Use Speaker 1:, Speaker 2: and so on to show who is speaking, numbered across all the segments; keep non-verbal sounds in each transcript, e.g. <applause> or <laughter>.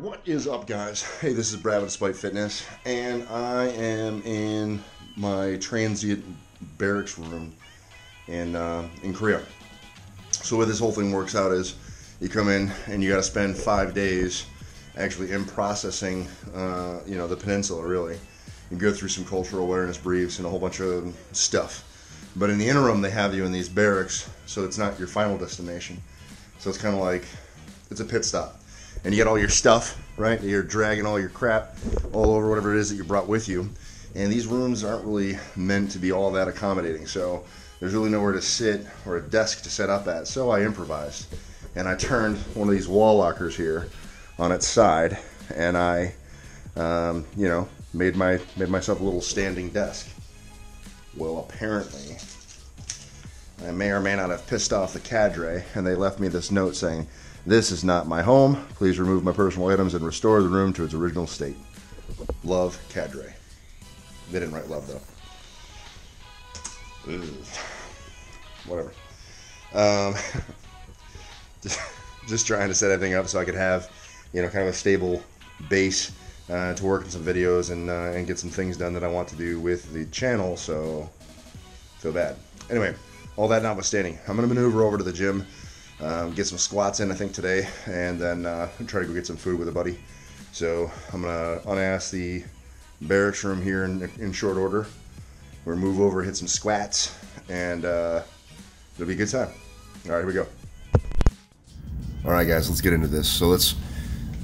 Speaker 1: What is up, guys? Hey, this is Brad with Despite Fitness, and I am in my transient barracks room in uh, in Korea. So, what this whole thing works out is, you come in and you got to spend five days actually in processing, uh, you know, the peninsula. Really, you go through some cultural awareness briefs and a whole bunch of stuff. But in the interim, they have you in these barracks, so it's not your final destination. So it's kind of like it's a pit stop and you get all your stuff, right? You're dragging all your crap all over whatever it is that you brought with you. And these rooms aren't really meant to be all that accommodating. So there's really nowhere to sit or a desk to set up at. So I improvised. And I turned one of these wall lockers here on its side and I, um, you know, made, my, made myself a little standing desk. Well, apparently, I may or may not have pissed off the cadre, and they left me this note saying, this is not my home. Please remove my personal items and restore the room to its original state. Love, Cadre. They didn't write love, though. Ugh. Whatever. Um, <laughs> just, trying to set everything up so I could have, you know, kind of a stable base uh, to work on some videos and, uh, and get some things done that I want to do with the channel, so feel bad. Anyway, all that notwithstanding, I'm going to maneuver over to the gym um, get some squats in, I think, today, and then uh, try to go get some food with a buddy. So I'm gonna unass the barracks room here in, in short order. We're move over, hit some squats, and uh, it'll be a good time. All right, here we go. All right, guys, let's get into this. So let's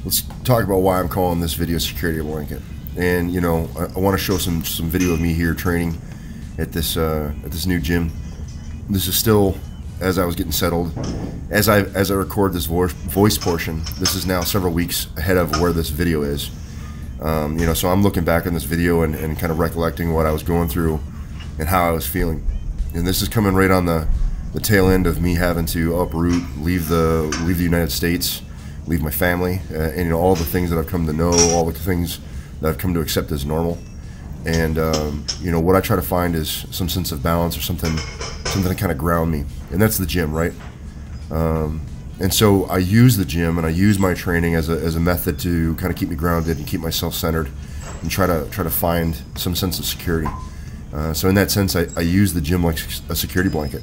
Speaker 1: let's talk about why I'm calling this video security blanket. And you know, I, I want to show some some video of me here training at this uh, at this new gym. This is still as I was getting settled. As I as I record this voice, voice portion, this is now several weeks ahead of where this video is. Um, you know, so I'm looking back on this video and, and kind of recollecting what I was going through and how I was feeling. And this is coming right on the, the tail end of me having to uproot, leave the leave the United States, leave my family, uh, and you know all the things that I've come to know, all the things that I've come to accept as normal. And um, you know what I try to find is some sense of balance or something, something to kind of ground me, and that's the gym, right? Um, and so I use the gym and I use my training as a, as a method to kind of keep me grounded and keep myself centered, and try to try to find some sense of security. Uh, so in that sense, I, I use the gym like a security blanket.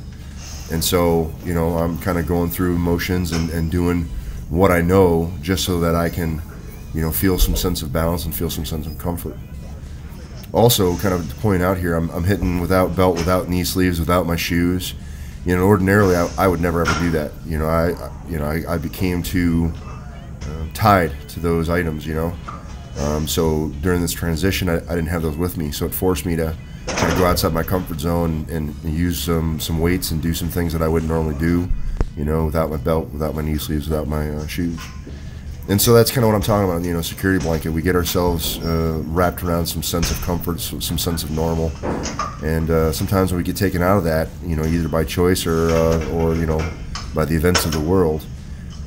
Speaker 1: And so, you know, I'm kind of going through motions and, and doing what I know just so that I can, you know, feel some sense of balance and feel some sense of comfort also kind of to point out here, I'm, I'm hitting without belt, without knee sleeves, without my shoes. You know, ordinarily I, I would never ever do that. You know, I, you know, I, I became too uh, tied to those items. You know, um, so during this transition, I, I, didn't have those with me, so it forced me to kind of go outside my comfort zone and, and use some some weights and do some things that I wouldn't normally do. You know, without my belt, without my knee sleeves, without my uh, shoes and so that's kind of what I'm talking about. You know, security blanket. We get ourselves uh, wrapped around some sense of comfort, some sense of normal, and uh, sometimes when we get taken out of that, you know, either by choice or uh, or you know, by the events of the world,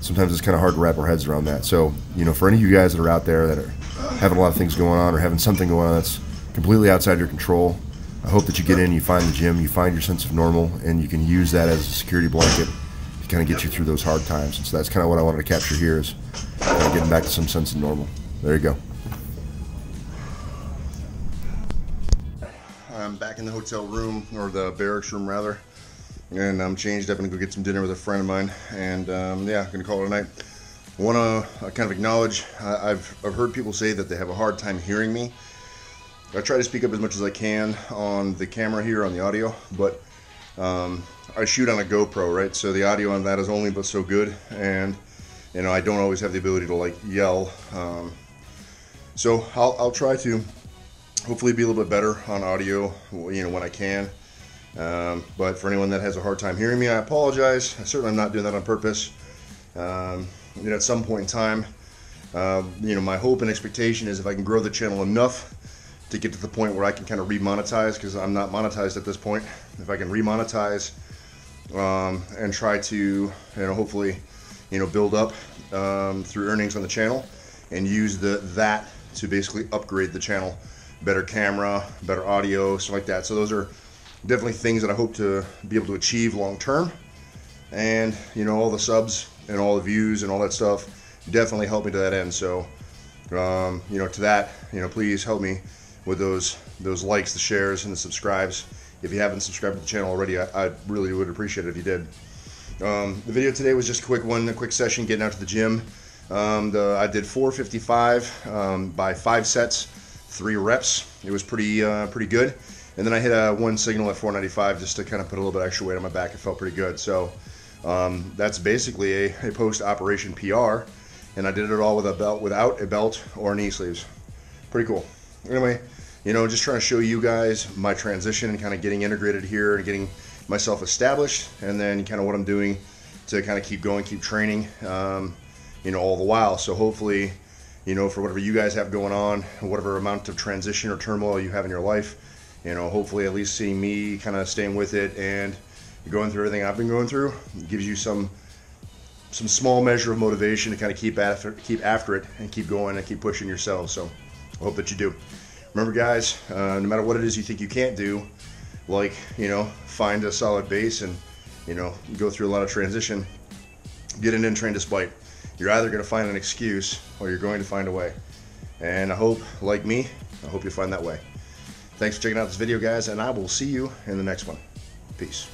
Speaker 1: sometimes it's kind of hard to wrap our heads around that. So, you know, for any of you guys that are out there that are having a lot of things going on or having something going on that's completely outside your control, I hope that you get in, you find the gym, you find your sense of normal, and you can use that as a security blanket kind of get you through those hard times. And so that's kind of what I wanted to capture here is Kind of getting back to some sense of normal. There you go. I'm back in the hotel room, or the barracks room rather, and I'm changed up and go get some dinner with a friend of mine, and um, yeah, gonna call it a night. I want to uh, kind of acknowledge I've, I've heard people say that they have a hard time hearing me. I try to speak up as much as I can on the camera here on the audio, but um, I shoot on a GoPro, right? So the audio on that is only but so good, and you know, I don't always have the ability to like yell. Um, so I'll, I'll try to hopefully be a little bit better on audio, you know, when I can. Um, but for anyone that has a hard time hearing me, I apologize. I certainly am not doing that on purpose. Um, you know, at some point in time, uh, you know, my hope and expectation is if I can grow the channel enough to get to the point where I can kind of remonetize, because I'm not monetized at this point. If I can remonetize um, and try to, you know, hopefully you know, build up um, through earnings on the channel and use the that to basically upgrade the channel. Better camera, better audio, stuff like that. So those are definitely things that I hope to be able to achieve long term. And you know, all the subs and all the views and all that stuff definitely help me to that end. So, um, you know, to that, you know, please help me with those those likes, the shares, and the subscribes. If you haven't subscribed to the channel already, I, I really would appreciate it if you did. Um, the video today was just a quick one, a quick session getting out to the gym. Um, the, I did 455 um, by five sets, three reps. It was pretty uh, pretty good. And then I hit a one signal at 495 just to kind of put a little bit extra weight on my back. It felt pretty good. So um, that's basically a, a post-operation PR, and I did it all with a belt, without a belt or knee sleeves. Pretty cool. Anyway, you know, just trying to show you guys my transition and kind of getting integrated here and getting myself established, and then kind of what I'm doing to kind of keep going, keep training, um, you know, all the while. So hopefully, you know, for whatever you guys have going on, whatever amount of transition or turmoil you have in your life, you know, hopefully at least seeing me kind of staying with it and going through everything I've been going through gives you some some small measure of motivation to kind of keep after keep after it and keep going and keep pushing yourself. So I hope that you do. Remember, guys, uh, no matter what it is you think you can't do, like you know, find a solid base and you know go through a lot of transition. Get an in train despite. You're either going to find an excuse or you're going to find a way. And I hope, like me, I hope you find that way. Thanks for checking out this video, guys, and I will see you in the next one. Peace.